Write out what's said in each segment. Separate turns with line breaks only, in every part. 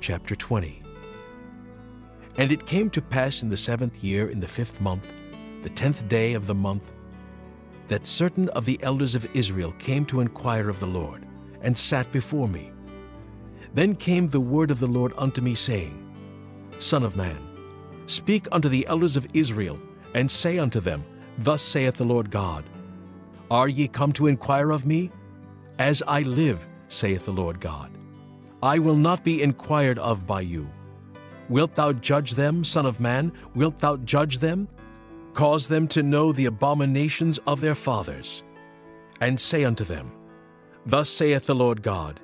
Chapter 20 And it came to pass in the seventh year, in the fifth month, the tenth day of the month, that certain of the elders of Israel came to inquire of the Lord, and sat before me. Then came the word of the Lord unto me, saying, Son of man, speak unto the elders of Israel, and say unto them, Thus saith the Lord God, Are ye come to inquire of me? As I live, saith the Lord God, I will not be inquired of by you. Wilt thou judge them, Son of man? Wilt thou judge them? Cause them to know the abominations of their fathers. And say unto them, Thus saith the Lord God,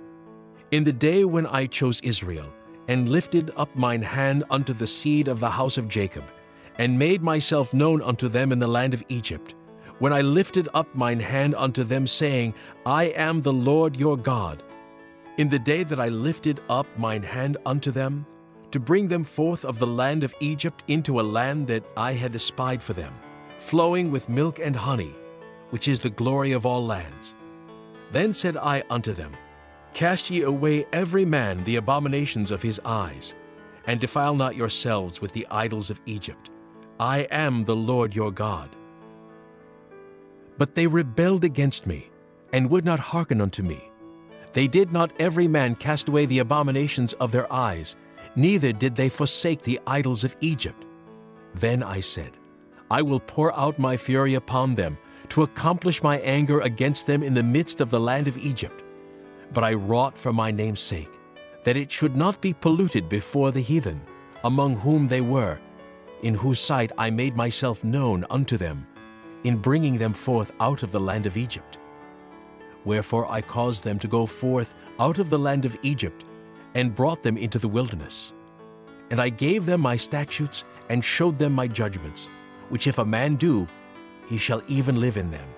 In the day when I chose Israel, and lifted up mine hand unto the seed of the house of Jacob, and made myself known unto them in the land of Egypt, when I lifted up mine hand unto them, saying, I am the Lord your God. In the day that I lifted up mine hand unto them, to bring them forth of the land of Egypt into a land that I had espied for them, flowing with milk and honey, which is the glory of all lands. Then said I unto them, Cast ye away every man the abominations of his eyes, and defile not yourselves with the idols of Egypt. I am the Lord your God. But they rebelled against me, and would not hearken unto me. They did not every man cast away the abominations of their eyes, neither did they forsake the idols of Egypt. Then I said, I will pour out my fury upon them, to accomplish my anger against them in the midst of the land of Egypt. But I wrought for my name's sake, that it should not be polluted before the heathen, among whom they were, in whose sight I made myself known unto them, in bringing them forth out of the land of Egypt. Wherefore I caused them to go forth out of the land of Egypt, and brought them into the wilderness. And I gave them my statutes, and showed them my judgments, which if a man do, he shall even live in them.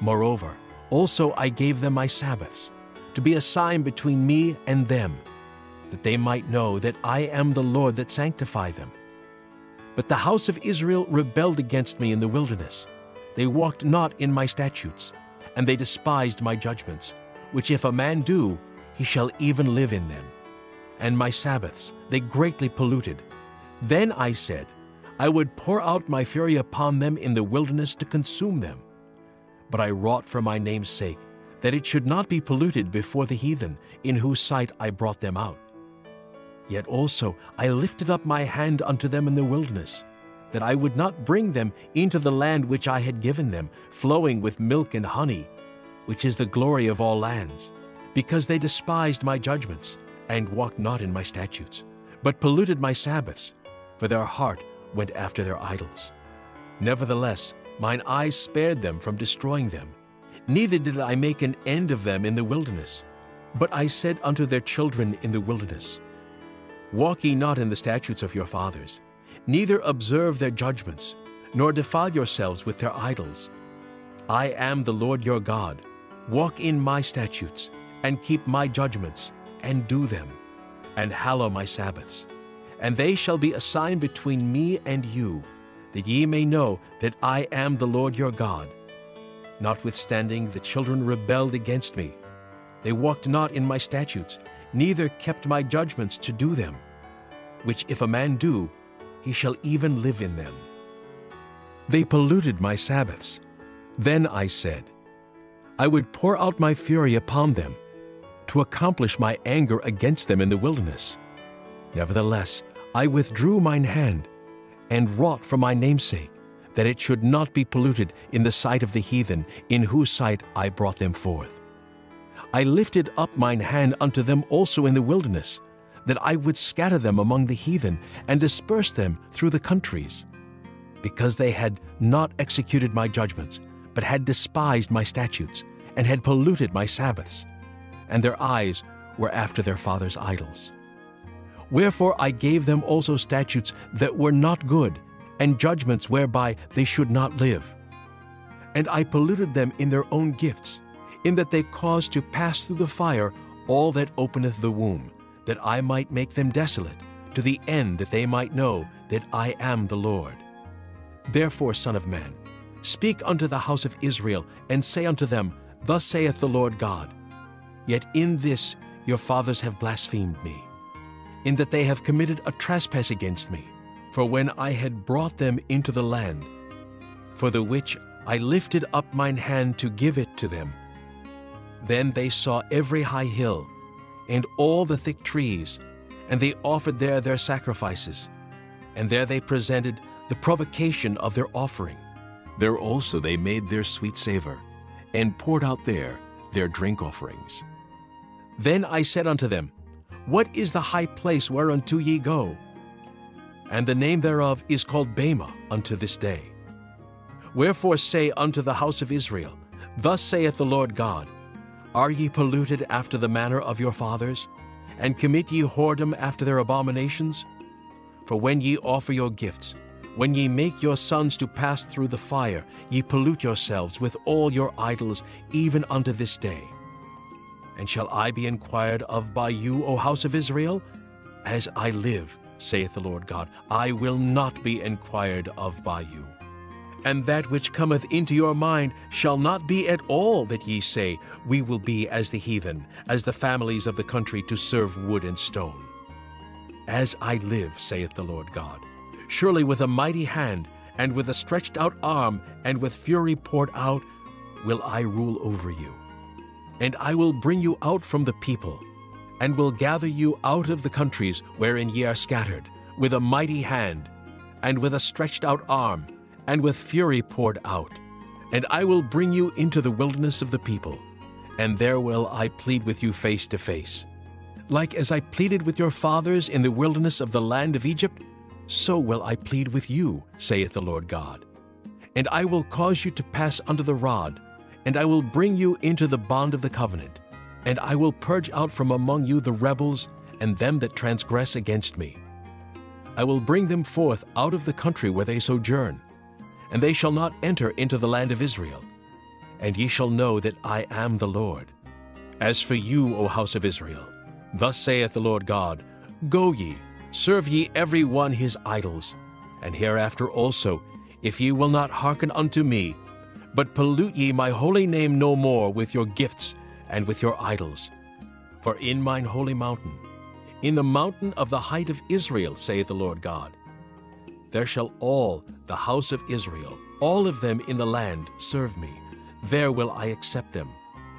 Moreover, also I gave them my Sabbaths, to be a sign between me and them, that they might know that I am the Lord that sanctify them. But the house of Israel rebelled against me in the wilderness. They walked not in my statutes, and they despised my judgments, which if a man do, he shall even live in them. And my Sabbaths they greatly polluted. Then I said, I would pour out my fury upon them in the wilderness to consume them. But I wrought for my name's sake, that it should not be polluted before the heathen, in whose sight I brought them out. Yet also I lifted up my hand unto them in the wilderness, that I would not bring them into the land which I had given them, flowing with milk and honey, which is the glory of all lands, because they despised my judgments, and walked not in my statutes, but polluted my Sabbaths, for their heart went after their idols. Nevertheless, mine eyes spared them from destroying them, neither did I make an end of them in the wilderness. But I said unto their children in the wilderness, Walk ye not in the statutes of your fathers, neither observe their judgments, nor defile yourselves with their idols. I am the Lord your God. Walk in my statutes, and keep my judgments, and do them, and hallow my Sabbaths. And they shall be a sign between me and you, that ye may know that I am the Lord your God. Notwithstanding, the children rebelled against me. They walked not in my statutes, neither kept my judgments to do them, which if a man do, he shall even live in them. They polluted my Sabbaths. Then I said, I would pour out my fury upon them, to accomplish my anger against them in the wilderness. Nevertheless, I withdrew mine hand, and wrought for my namesake, that it should not be polluted in the sight of the heathen, in whose sight I brought them forth. I lifted up mine hand unto them also in the wilderness, that I would scatter them among the heathen, and disperse them through the countries, because they had not executed my judgments, but had despised my statutes, and had polluted my Sabbaths, and their eyes were after their fathers' idols. Wherefore I gave them also statutes that were not good, and judgments whereby they should not live. And I polluted them in their own gifts, in that they caused to pass through the fire all that openeth the womb, that I might make them desolate, to the end that they might know that I am the Lord. Therefore, Son of Man, speak unto the house of Israel, and say unto them, Thus saith the Lord God, Yet in this your fathers have blasphemed me. in that they have committed a trespass against me. For when I had brought them into the land, for the which I lifted up mine hand to give it to them, then they saw every high hill, and all the thick trees, and they offered there their sacrifices, and there they presented the provocation of their offering. There also they made their sweet savor, and poured out there their drink offerings. Then I said unto them, What is the high place whereunto ye go? And the name thereof is called Bamah unto this day. Wherefore say unto the house of Israel, Thus saith the Lord God, Are ye polluted after the manner of your fathers? And commit ye whoredom after their abominations? For when ye offer your gifts, when ye make your sons to pass through the fire, ye pollute yourselves with all your idols, even unto this day. And shall I be inquired of by you, O house of Israel? As I live, saith the Lord God, I will not be inquired of by you. And that which cometh into your mind shall not be at all that ye say, We will be as the heathen, as the families of the country to serve wood and stone. As I live, saith the Lord God, surely with a mighty hand, and with a stretched out arm, and with fury poured out, will I rule over you. And I will bring you out from the people, and will gather you out of the countries wherein ye are scattered, with a mighty hand, and with a stretched out arm, and with fury poured out. And I will bring you into the wilderness of the people, and there will I plead with you face to face. Like as I pleaded with your fathers in the wilderness of the land of Egypt, so will I plead with you, saith the Lord God. And I will cause you to pass under the rod, and I will bring you into the bond of the covenant, and I will purge out from among you the rebels and them that transgress against me. I will bring them forth out of the country where they sojourn, and they shall not enter into the land of Israel. And ye shall know that I am the Lord. As for you, O house of Israel, thus saith the Lord God, Go ye, serve ye every one his idols, and hereafter also, if ye will not hearken unto me, but pollute ye my holy name no more with your gifts and with your idols. For in mine holy mountain, in the mountain of the height of Israel, saith the Lord God, there shall all the house of Israel, all of them in the land, serve me. There will I accept them,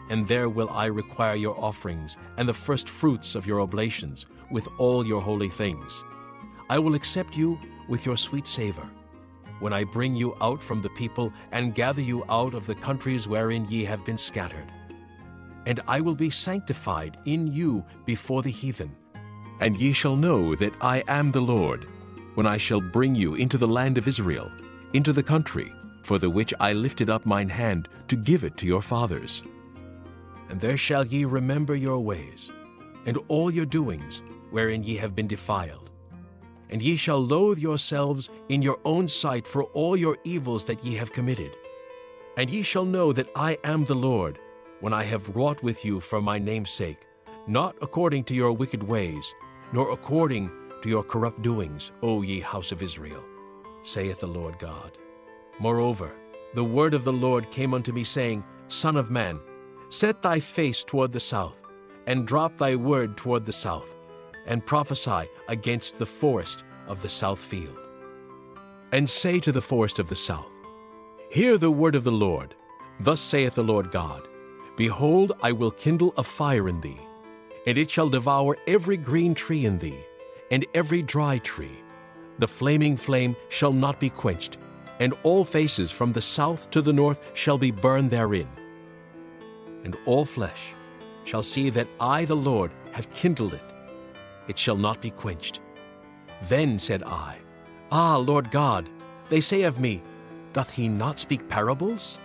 and there will I require your offerings and the first fruits of your oblations with all your holy things. I will accept you with your sweet savor, when I bring you out from the people and gather you out of the countries wherein ye have been scattered. And I will be sanctified in you before the heathen. And ye shall know that I am the Lord, when I shall bring you into the land of Israel, into the country for the which I lifted up mine hand to give it to your fathers. And there shall ye remember your ways, and all your doings, wherein ye have been defiled. And ye shall loathe yourselves in your own sight for all your evils that ye have committed. And ye shall know that I am the Lord, when I have wrought with you for my name's sake, not according to your wicked ways, nor according to your corrupt doings, O ye house of Israel, saith the Lord God. Moreover, the word of the Lord came unto me, saying, Son of man, set thy face toward the south, and drop thy word toward the south, and prophesy against the forest of the south field. And say to the forest of the south, Hear the word of the Lord. Thus saith the Lord God Behold, I will kindle a fire in thee, and it shall devour every green tree in thee, and every dry tree. The flaming flame shall not be quenched, and all faces from the south to the north shall be burned therein. And all flesh shall see that I, the Lord, have kindled it. It shall not be quenched. Then said I, Ah, Lord God, they say of me, Doth he not speak parables?